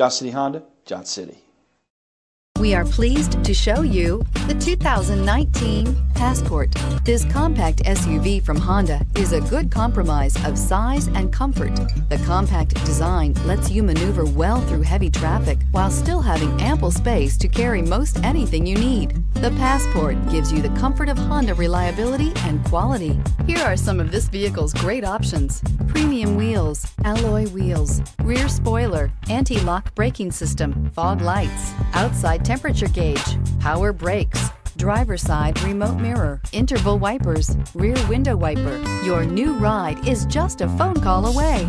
Johnson City Honda, Johnson City. We are pleased to show you the 2019 Passport. This compact SUV from Honda is a good compromise of size and comfort. The compact design lets you maneuver well through heavy traffic while still having ample space to carry most anything you need. The Passport gives you the comfort of Honda reliability and quality. Here are some of this vehicle's great options. Premium wheels, alloy wheels, rear spoiler, anti-lock braking system, fog lights, outside temperature gauge, power brakes, driver side remote mirror, interval wipers, rear window wiper. Your new ride is just a phone call away.